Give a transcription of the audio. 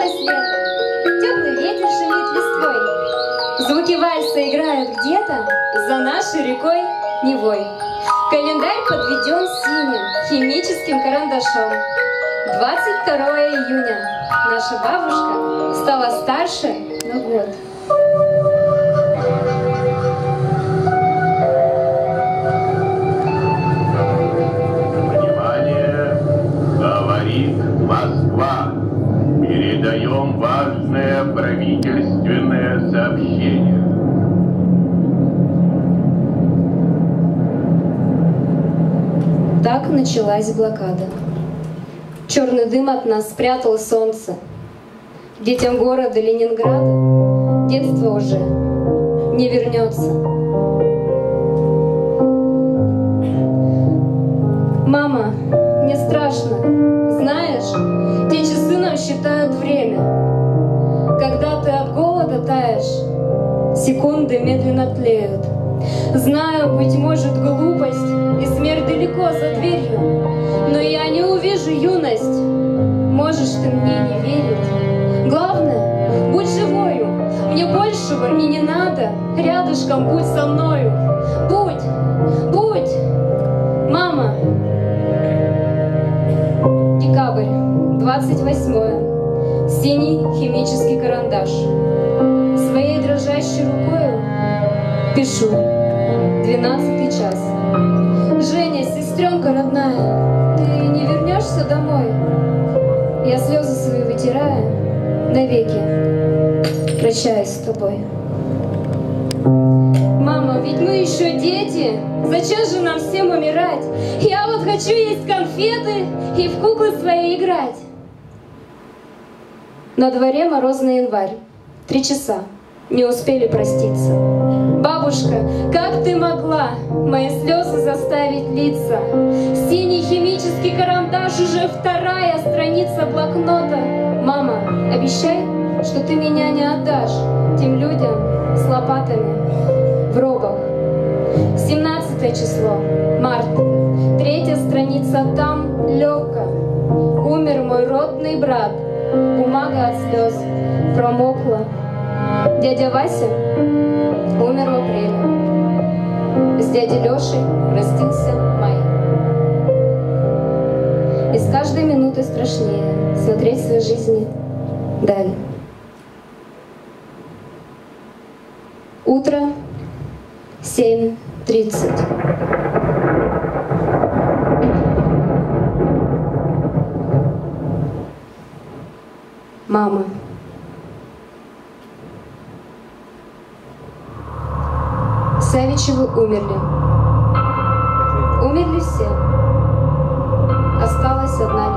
Разгулялось лето, теплый ветер шумит листвой. Звуки вальса играют где-то за нашей рекой Невой. Календарь подведен синим химическим карандашом. 22 июня наша бабушка стала старше на год. Важное правительственное сообщение. Так началась блокада. Черный дым от нас спрятал солнце. Детям города Ленинграда детство уже не вернется. Мама, мне страшно. Знаешь, те часы нам считают время. Когда ты от голода таешь, секунды медленно тлеют. Знаю, быть может, глупость и смерть далеко за дверью, но я не увижу юность. Можешь ты мне не верить. Главное, будь живою, мне большего и не надо. Рядышком будь со мною. Будь, будь, 28 Синий химический карандаш. Своей дрожащей рукою пишу. Двенадцатый час. Женя, сестренка родная, ты не вернешься домой? Я слезы свои вытираю навеки, прощаюсь с тобой. Мама, ведь мы еще дети, зачем же нам всем умирать? Я вот хочу есть конфеты и в куклы свои играть. На дворе морозный январь, три часа, не успели проститься. Бабушка, как ты могла мои слезы заставить литься? Синий химический карандаш, уже вторая страница блокнота. Мама, обещай, что ты меня не отдашь тем людям с лопатами в робах. 17 число, март, третья страница, там легко. Умер мой родный брат, бумага от слез промокла. Дядя Вася умер в апреле. С дядей Лешей простился май. И с каждой минутой страшнее смотреть своей жизни даль. Утро 7.30. Мама. Савичевы умерли. Умерли все. Осталась одна.